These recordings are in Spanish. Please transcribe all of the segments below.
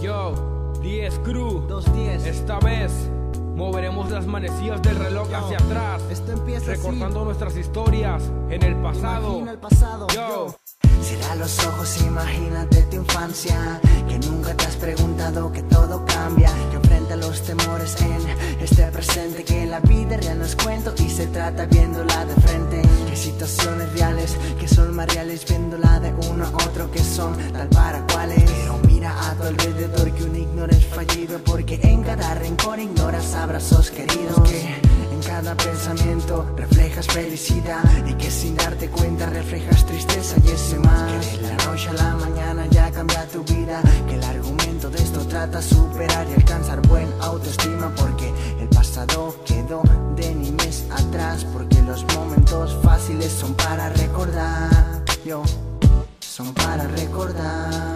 Yo, 10 Crew. 210. Esta vez moveremos las manecillas del reloj Yo, hacia atrás. esto empieza así. Recortando nuestras historias en el pasado. El pasado. Yo. Cierra los ojos, imagínate tu infancia. Que nunca te has preguntado que todo cambia. Que enfrenta los temores en este presente. Que la vida real no es cuento y se trata viéndola de frente. Que situaciones reales que son más reales viéndola de uno a otro que son tal para cuales. Mira a tu alrededor que un ignoro es fallido. Porque en cada rincón ignoras abrazos queridos. Que en cada pensamiento reflejas felicidad y que sin darte cuenta reflejas tristeza y ese más. Que de la noche a la mañana ya cambia tu vida. Que el argumento de esto trata superar y alcanzar buen autoestima. Porque el pasado quedó de niñez atrás. Porque los momentos fáciles son para recordar. Yo, son para recordar.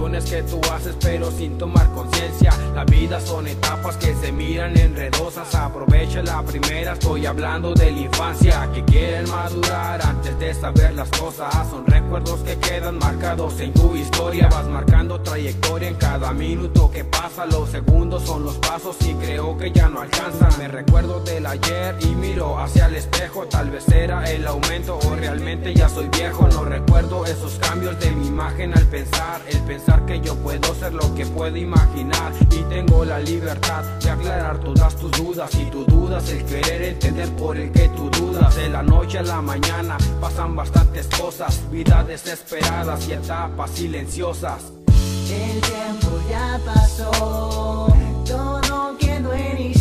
Acciones que tú haces pero sin tomar conciencia. La vida son etapas que se miran enredosas. Aprovecha la primera, estoy hablando de la infancia. Que quieren madurar antes de saber las cosas. Son recuerdos que quedan marcados en tu historia. Vas marcando trayectoria en cada minuto que pasa. Los segundos son los pasos y creo que ya no alcanzan. Me recuerdo del ayer y miro hacia el espejo. Tal vez era el aumento o realmente ya soy viejo. No recuerdo esos cambios de mi imagen al pensar. El pensar que yo puedo ser lo que puedo imaginar. Y tengo la libertad de aclarar todas tus dudas. Y tus dudas el querer entender por el que tú dudas. De la noche a la mañana pasan bastantes cosas. Vidas desesperadas y etapas silenciosas. El tiempo ya pasó. Todo quedó en